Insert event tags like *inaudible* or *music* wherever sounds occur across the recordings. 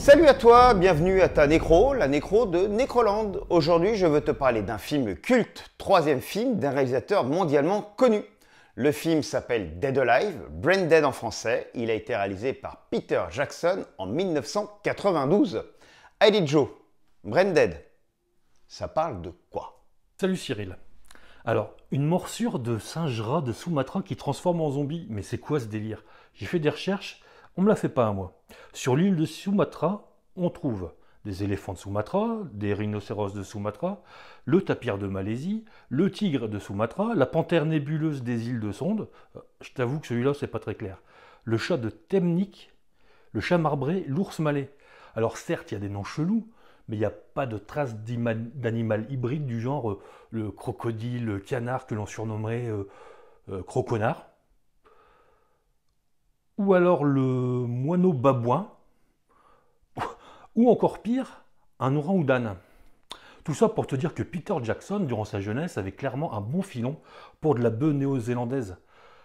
Salut à toi, bienvenue à ta Nécro, la Nécro de Nécroland. Aujourd'hui, je veux te parler d'un film culte, troisième film d'un réalisateur mondialement connu. Le film s'appelle Dead Alive, Brain Dead en français. Il a été réalisé par Peter Jackson en 1992. Allez Joe, Brain Dead, ça parle de quoi? Salut Cyril. Alors, une morsure de singe rat de Sumatra qui transforme en zombie, mais c'est quoi ce délire? J'ai fait des recherches, on me la fait pas à moi. Sur l'île de Sumatra, on trouve des éléphants de Sumatra, des rhinocéros de Sumatra, le tapir de Malaisie, le tigre de Sumatra, la panthère nébuleuse des îles de Sonde. Euh, je t'avoue que celui-là, c'est pas très clair. Le chat de Temnik, le chat marbré, l'ours malais. Alors certes, il y a des noms chelous, mais il n'y a pas de traces d'animal hybride du genre euh, le crocodile, le canard que l'on surnommerait euh, croconard. Ou alors le moineau babouin. Ou encore pire, un orang-oudan. Tout ça pour te dire que Peter Jackson, durant sa jeunesse, avait clairement un bon filon pour de la bœuf néo-zélandaise.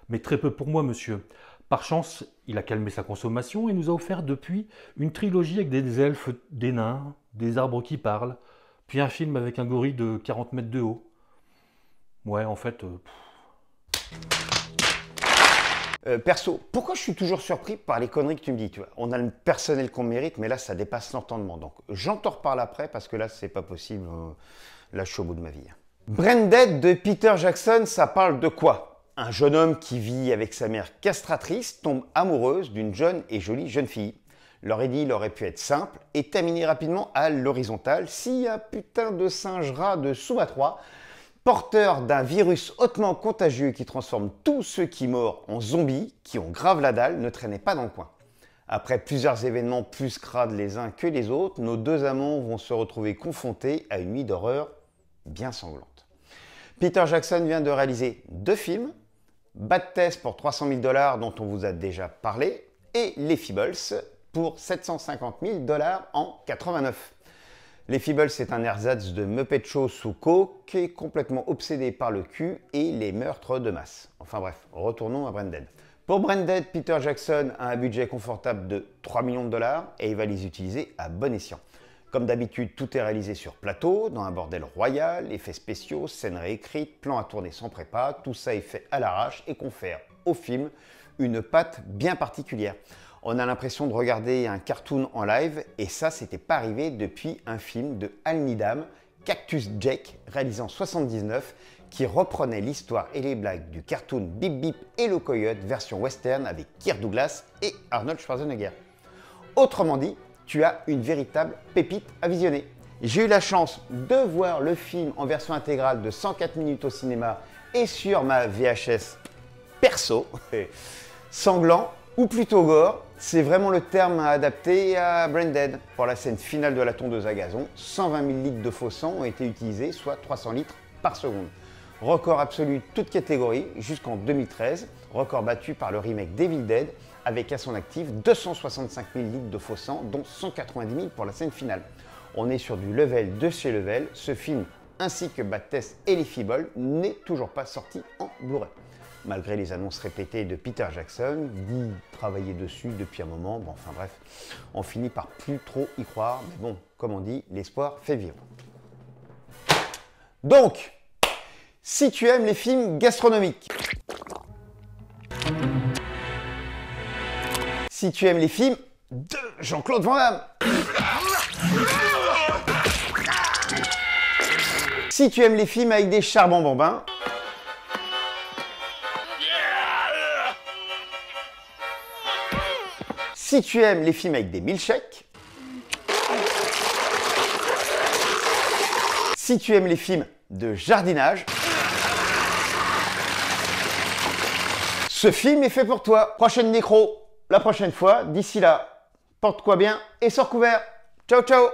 Mais très peu pour moi, monsieur. Par chance, il a calmé sa consommation et nous a offert depuis une trilogie avec des elfes, des nains, des arbres qui parlent, puis un film avec un gorille de 40 mètres de haut. Ouais, en fait... Euh, euh, perso, pourquoi je suis toujours surpris par les conneries que tu me dis tu vois? On a le personnel qu'on mérite, mais là, ça dépasse l'entendement. Donc, j'en te reparle après, parce que là, c'est pas possible. Euh, là, je suis au bout de ma vie. Branded de Peter Jackson, ça parle de quoi? Un jeune homme qui vit avec sa mère castratrice tombe amoureuse d'une jeune et jolie jeune fille. Leur idylle aurait pu être simple et terminer rapidement à l'horizontale si un putain de singe rat de Sumatra, porteur d'un virus hautement contagieux qui transforme tous ceux qui meurent en zombies, qui ont grave la dalle, ne traînait pas dans le coin. Après plusieurs événements plus crades les uns que les autres, nos deux amants vont se retrouver confrontés à une nuit d'horreur bien sanglante. Peter Jackson vient de réaliser deux films, Bad Test pour 300 000 dollars dont on vous a déjà parlé et Les Feebles pour 750 000 dollars en 89. Les Feebles, c'est un ersatz de Muppet Show sous coke, est complètement obsédé par le cul et les meurtres de masse. Enfin bref, retournons à Branded. Pour Branded, Peter Jackson a un budget confortable de 3 millions de dollars et il va les utiliser à bon escient. Comme d'habitude, tout est réalisé sur plateau, dans un bordel royal, effets spéciaux, scènes réécrites, plans à tourner sans prépa, tout ça est fait à l'arrache et confère au film une patte bien particulière. On a l'impression de regarder un cartoon en live et ça, c'était pas arrivé depuis un film de Al Nidam, Cactus Jack, réalisé en 79, qui reprenait l'histoire et les blagues du cartoon Bip Bip et le Coyote version western avec Kirk Douglas et Arnold Schwarzenegger. Autrement dit, tu as une véritable pépite à visionner. J'ai eu la chance de voir le film en version intégrale de 104 minutes au cinéma et sur ma VHS perso, *laughs* sanglant ou plutôt gore, c'est vraiment le terme à adapter à Branded. Pour la scène finale de la tondeuse à gazon, 120 000 litres de faux sang ont été utilisés, soit 300 litres par seconde. Record absolu toute catégorie jusqu'en 2013, record battu par le remake Devil Dead avec à son actif 265 000 litres de faux sang, dont 190 000 pour la scène finale. On est sur du level de chez level. Ce film, ainsi que Bad Test et les n'est toujours pas sorti en Blu-ray. Malgré les annonces répétées de Peter Jackson, dit travailler dessus depuis un moment, bon enfin bref, on finit par plus trop y croire, mais bon, comme on dit, l'espoir fait vivre. Donc, si tu aimes les films gastronomiques, si tu aimes les films de Jean-Claude Van Damme. Si tu aimes les films avec des charbons bambins. Si tu aimes les films avec des milkshakes. Si tu aimes les films de jardinage. Ce film est fait pour toi. Prochaine nécro la prochaine fois. D'ici là, porte-quoi bien et sors couvert. Ciao, ciao